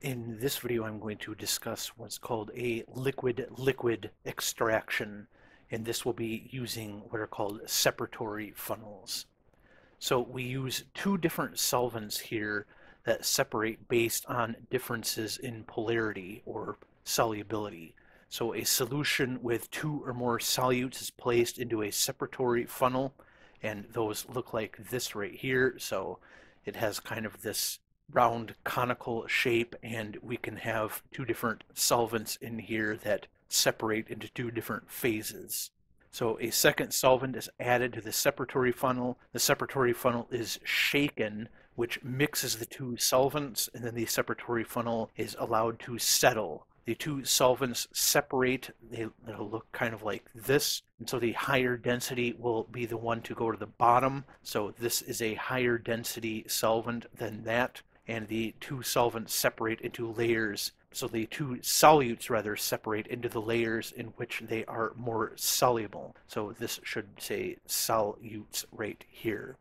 In this video I'm going to discuss what's called a liquid-liquid extraction and this will be using what are called separatory funnels. So we use two different solvents here that separate based on differences in polarity or solubility. So a solution with two or more solutes is placed into a separatory funnel and those look like this right here. So it has kind of this round conical shape and we can have two different solvents in here that separate into two different phases. So a second solvent is added to the separatory funnel. The separatory funnel is shaken, which mixes the two solvents, and then the separatory funnel is allowed to settle. The two solvents separate, they, will look kind of like this, and so the higher density will be the one to go to the bottom. So this is a higher density solvent than that and the two solvents separate into layers. So the two solutes rather separate into the layers in which they are more soluble. So this should say solutes right here.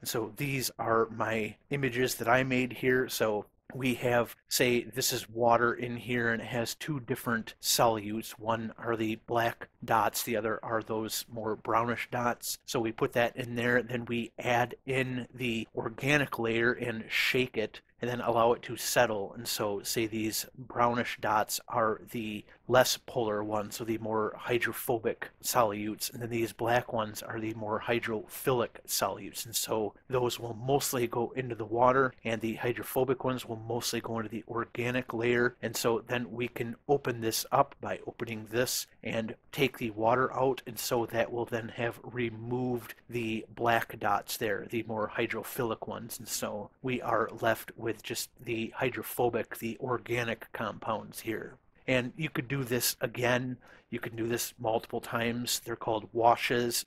And so these are my images that I made here. So we have, say, this is water in here and it has two different solutes. One are the black dots, the other are those more brownish dots. So we put that in there, then we add in the organic layer and shake it and then allow it to settle. And so, say these brownish dots are the less polar ones, so the more hydrophobic solutes, and then these black ones are the more hydrophilic solutes. And so, those will mostly go into the water, and the hydrophobic ones will mostly go into the organic layer. And so, then we can open this up by opening this and take the water out, and so that will then have removed the black dots there, the more hydrophilic ones. And so, we are left with with just the hydrophobic, the organic compounds here. And you could do this again. You can do this multiple times. They're called washes.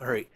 All right.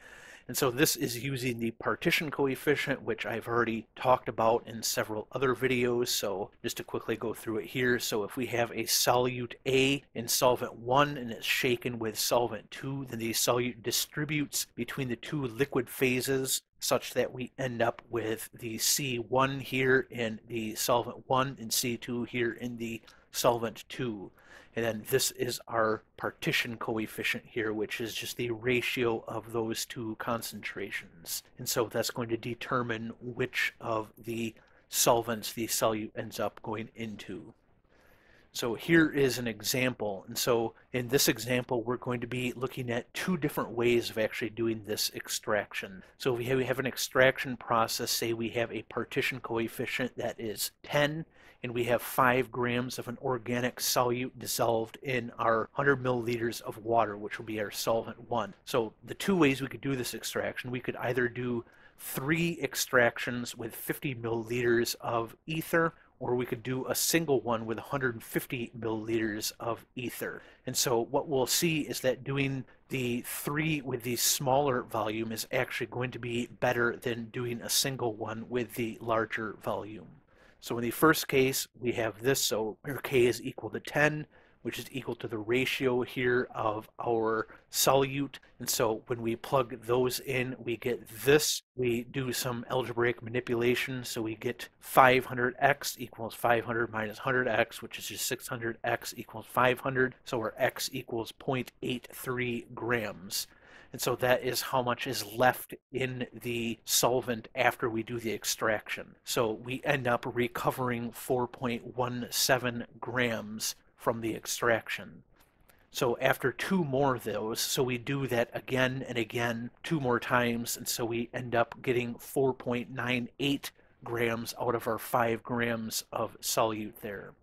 And so this is using the partition coefficient, which I've already talked about in several other videos. So just to quickly go through it here. So if we have a solute A in solvent 1 and it's shaken with solvent 2, then the solute distributes between the two liquid phases such that we end up with the C1 here in the solvent 1 and C2 here in the solvent 2. And then this is our partition coefficient here, which is just the ratio of those two concentrations. And so that's going to determine which of the solvents the solute ends up going into. So here is an example. And so in this example, we're going to be looking at two different ways of actually doing this extraction. So if we have an extraction process, say we have a partition coefficient that is 10, and we have 5 grams of an organic solute dissolved in our 100 milliliters of water, which will be our solvent 1. So the two ways we could do this extraction, we could either do three extractions with 50 milliliters of ether, or we could do a single one with 150 milliliters of ether. And so what we'll see is that doing the three with the smaller volume is actually going to be better than doing a single one with the larger volume. So in the first case, we have this, so here k is equal to 10, which is equal to the ratio here of our solute. And so when we plug those in, we get this. We do some algebraic manipulation, so we get 500x equals 500 minus 100x, which is just 600x equals 500. So our x equals 0.83 grams. And so that is how much is left in the solvent after we do the extraction. So we end up recovering 4.17 grams from the extraction. So after two more of those, so we do that again and again, two more times, and so we end up getting 4.98 grams out of our 5 grams of solute there.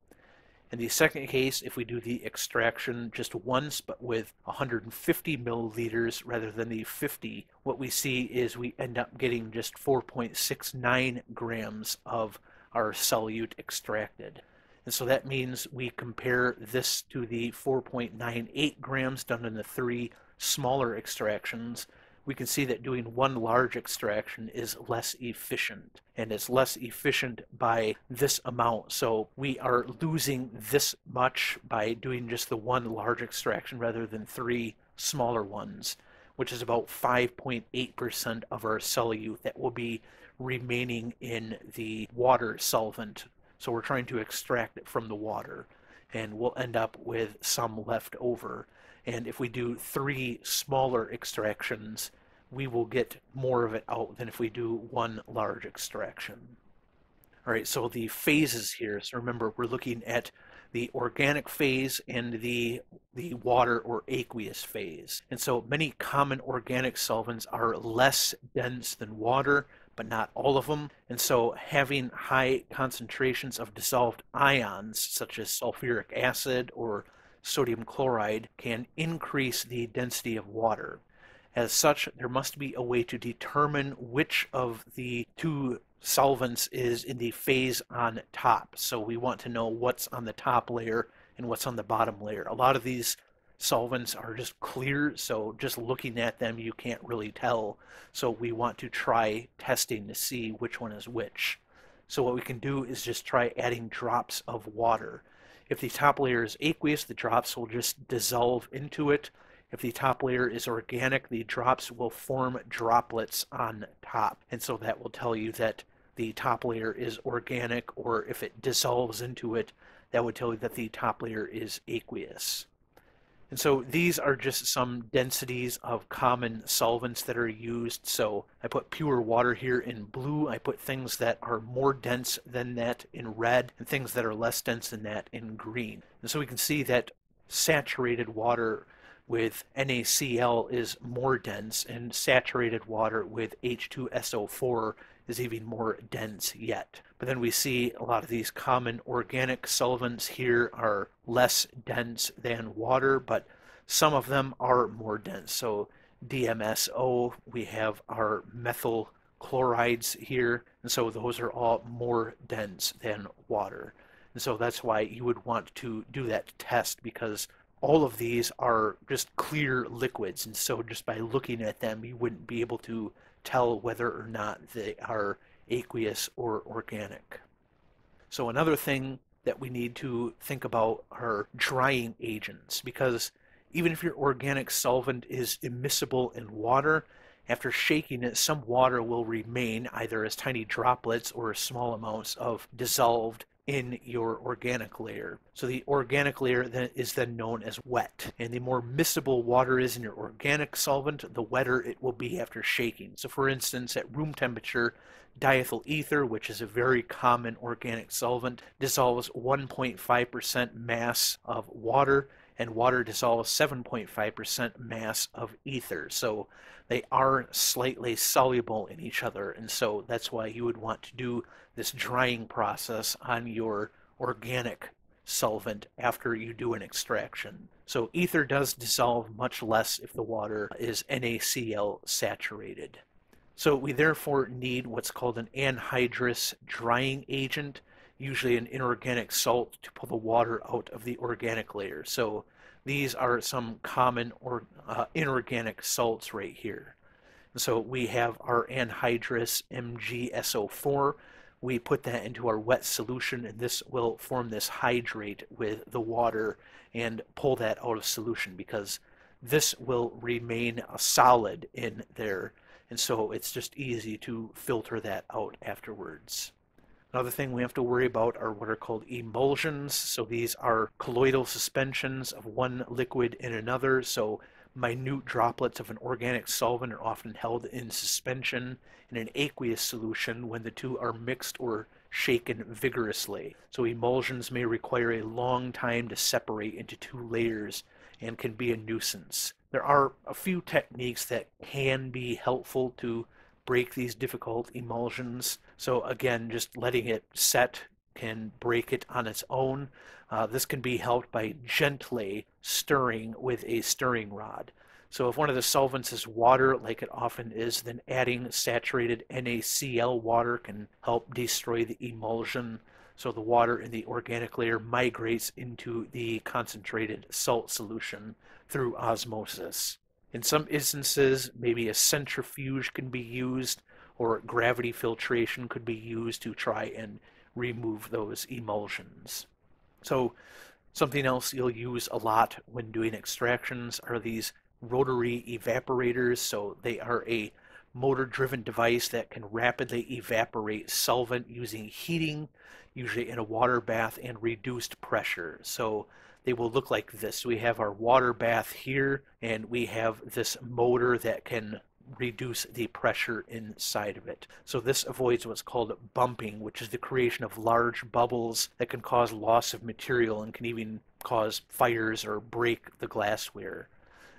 In the second case, if we do the extraction just once, but with 150 milliliters rather than the 50, what we see is we end up getting just 4.69 grams of our solute extracted. And so that means we compare this to the 4.98 grams done in the three smaller extractions. We can see that doing one large extraction is less efficient, and it's less efficient by this amount. So we are losing this much by doing just the one large extraction rather than three smaller ones, which is about 5.8% of our solute that will be remaining in the water solvent So we're trying to extract it from the water and we'll end up with some left over. And if we do three smaller extractions, we will get more of it out than if we do one large extraction. All right, so the phases here, so remember we're looking at the organic phase and the, the water or aqueous phase. And so many common organic solvents are less dense than water, but not all of them. And so having high concentrations of dissolved ions, such as sulfuric acid or sodium chloride, can increase the density of water. As such, there must be a way to determine which of the two solvents is in the phase on top. So we want to know what's on the top layer and what's on the bottom layer. A lot of these solvents are just clear, so just looking at them you can't really tell. So we want to try testing to see which one is which. So what we can do is just try adding drops of water. If the top layer is aqueous, the drops will just dissolve into it. If the top layer is organic, the drops will form droplets on top. And so that will tell you that the top layer is organic, or if it dissolves into it, that would tell you that the top layer is aqueous. And so these are just some densities of common solvents that are used. So I put pure water here in blue. I put things that are more dense than that in red and things that are less dense than that in green. And so we can see that saturated water with NaCl is more dense and saturated water with H2SO4 is even more dense yet. But then we see a lot of these common organic solvents here are less dense than water, but some of them are more dense. So DMSO, we have our methyl chlorides here, and so those are all more dense than water. And so that's why you would want to do that test because all of these are just clear liquids, and so just by looking at them, you wouldn't be able to tell whether or not they are aqueous or organic. So another thing that we need to think about are drying agents because even if your organic solvent is immiscible in water, after shaking it, some water will remain either as tiny droplets or small amounts of dissolved in your organic layer. So the organic layer then is then known as wet. And the more miscible water is in your organic solvent, the wetter it will be after shaking. So for instance, at room temperature, diethyl ether, which is a very common organic solvent, dissolves 1.5% mass of water and water dissolves 7.5% mass of ether. So they are slightly soluble in each other, and so that's why you would want to do this drying process on your organic solvent after you do an extraction. So ether does dissolve much less if the water is NaCl saturated. So we therefore need what's called an anhydrous drying agent, usually an inorganic salt to pull the water out of the organic layer. So these are some common or uh, inorganic salts right here. And So we have our anhydrous MgSO4. We put that into our wet solution and this will form this hydrate with the water and pull that out of solution because this will remain a solid in there and so it's just easy to filter that out afterwards. Another thing we have to worry about are what are called emulsions. So these are colloidal suspensions of one liquid in another. So minute droplets of an organic solvent are often held in suspension in an aqueous solution when the two are mixed or shaken vigorously. So emulsions may require a long time to separate into two layers and can be a nuisance. There are a few techniques that can be helpful to break these difficult emulsions. So again, just letting it set can break it on its own. Uh, this can be helped by gently stirring with a stirring rod. So if one of the solvents is water, like it often is, then adding saturated NaCl water can help destroy the emulsion. So the water in the organic layer migrates into the concentrated salt solution through osmosis. In some instances, maybe a centrifuge can be used or gravity filtration could be used to try and remove those emulsions. So something else you'll use a lot when doing extractions are these rotary evaporators. So they are a motor driven device that can rapidly evaporate solvent using heating, usually in a water bath, and reduced pressure. So they will look like this. We have our water bath here, and we have this motor that can reduce the pressure inside of it. So this avoids what's called bumping, which is the creation of large bubbles that can cause loss of material and can even cause fires or break the glassware.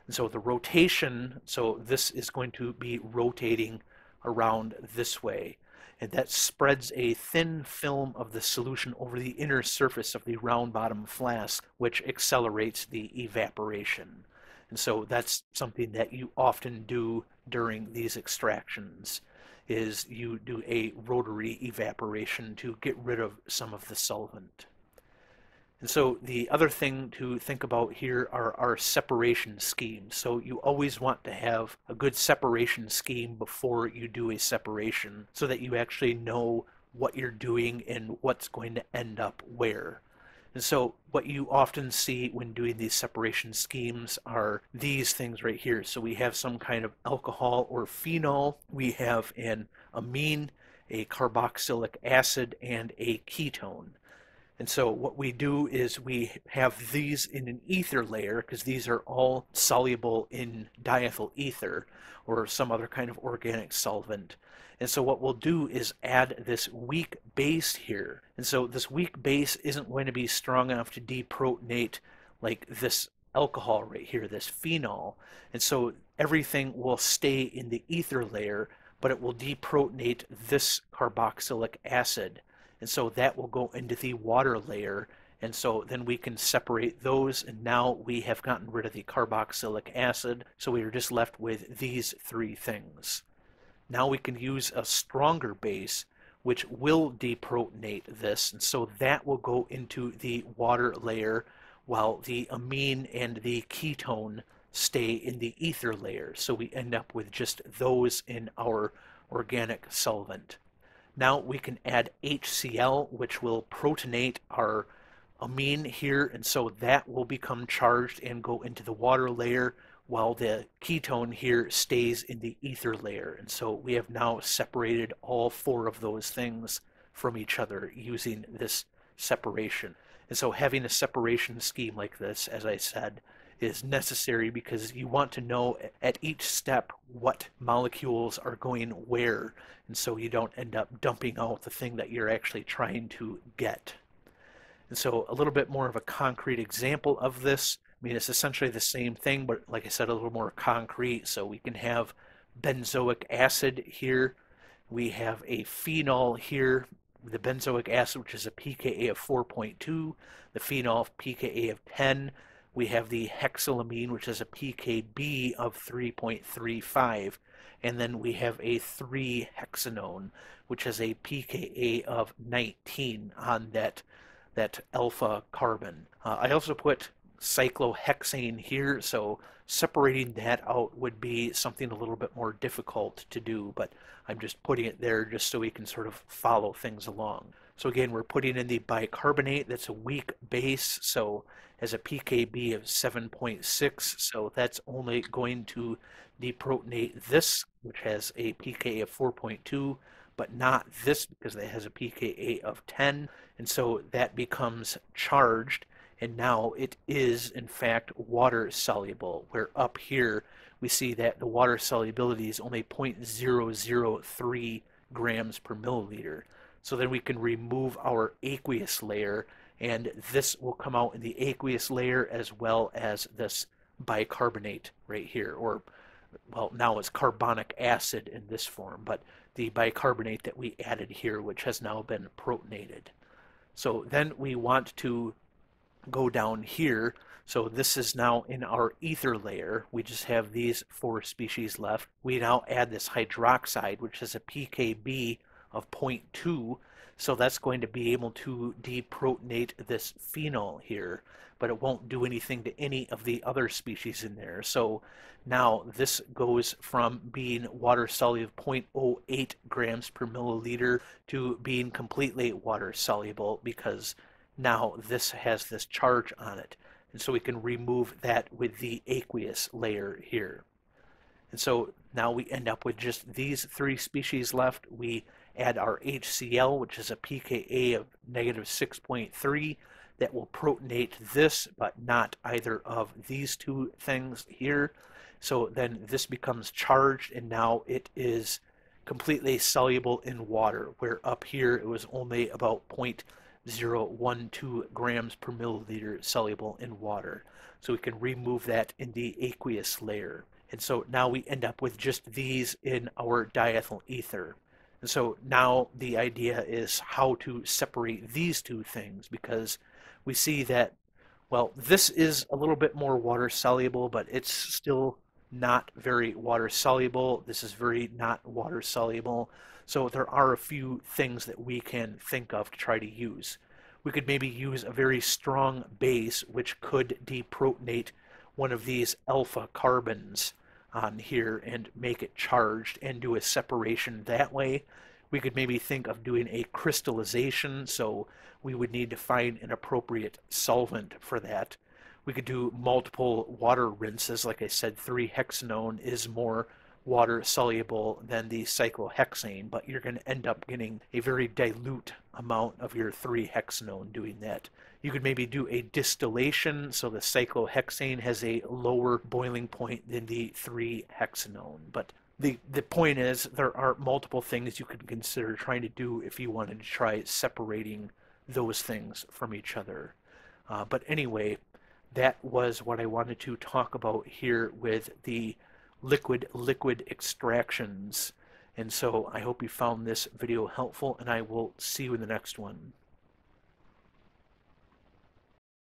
And so the rotation, so this is going to be rotating around this way. And that spreads a thin film of the solution over the inner surface of the round bottom flask, which accelerates the evaporation. And so that's something that you often do during these extractions is you do a rotary evaporation to get rid of some of the solvent. And so the other thing to think about here are our separation schemes. So you always want to have a good separation scheme before you do a separation so that you actually know what you're doing and what's going to end up where. And so what you often see when doing these separation schemes are these things right here. So we have some kind of alcohol or phenol. We have an amine, a carboxylic acid, and a ketone. And so what we do is we have these in an ether layer because these are all soluble in diethyl ether or some other kind of organic solvent. And so what we'll do is add this weak base here. And so this weak base isn't going to be strong enough to deprotonate like this alcohol right here, this phenol. And so everything will stay in the ether layer, but it will deprotonate this carboxylic acid. And so that will go into the water layer. And so then we can separate those. And now we have gotten rid of the carboxylic acid. So we are just left with these three things. Now we can use a stronger base which will deprotonate this and so that will go into the water layer while the amine and the ketone stay in the ether layer so we end up with just those in our organic solvent. Now we can add HCl which will protonate our amine here and so that will become charged and go into the water layer while the ketone here stays in the ether layer. And so we have now separated all four of those things from each other using this separation. And so having a separation scheme like this, as I said, is necessary because you want to know at each step what molecules are going where, and so you don't end up dumping out the thing that you're actually trying to get. And so a little bit more of a concrete example of this I mean, it's essentially the same thing, but like I said, a little more concrete. So we can have benzoic acid here. We have a phenol here, the benzoic acid, which is a pKa of 4.2, the phenol pKa of 10. We have the hexylamine, which is a pKb of 3.35. And then we have a 3-hexanone, which has a pKa of 19 on that, that alpha carbon. Uh, I also put cyclohexane here, so separating that out would be something a little bit more difficult to do, but I'm just putting it there just so we can sort of follow things along. So again, we're putting in the bicarbonate, that's a weak base, so has a pKb of 7.6, so that's only going to deprotonate this, which has a pKa of 4.2, but not this because it has a pKa of 10, and so that becomes charged, and now it is in fact water soluble. Where up here we see that the water solubility is only 0.003 grams per milliliter so then we can remove our aqueous layer and this will come out in the aqueous layer as well as this bicarbonate right here or well now it's carbonic acid in this form but the bicarbonate that we added here which has now been protonated so then we want to go down here. So this is now in our ether layer. We just have these four species left. We now add this hydroxide, which is a pKb of 0.2. So that's going to be able to deprotonate this phenol here, but it won't do anything to any of the other species in there. So now this goes from being water soluble 0.08 grams per milliliter to being completely water soluble because now this has this charge on it. And so we can remove that with the aqueous layer here. And so now we end up with just these three species left. We add our HCl, which is a pKa of negative 6.3 that will protonate this, but not either of these two things here. So then this becomes charged, and now it is completely soluble in water, where up here it was only about 0.012 grams per milliliter soluble in water. So we can remove that in the aqueous layer. And so now we end up with just these in our diethyl ether. And so now the idea is how to separate these two things because we see that, well, this is a little bit more water soluble, but it's still not very water soluble. This is very not water soluble. So there are a few things that we can think of to try to use. We could maybe use a very strong base which could deprotonate one of these alpha carbons on here and make it charged and do a separation that way. We could maybe think of doing a crystallization, so we would need to find an appropriate solvent for that. We could do multiple water rinses. Like I said, 3-hexanone is more water soluble than the cyclohexane, but you're going to end up getting a very dilute amount of your 3-hexanone doing that. You could maybe do a distillation, so the cyclohexane has a lower boiling point than the 3-hexanone. But the, the point is, there are multiple things you could consider trying to do if you wanted to try separating those things from each other. Uh, but anyway, that was what I wanted to talk about here with the liquid liquid extractions. And so I hope you found this video helpful and I will see you in the next one.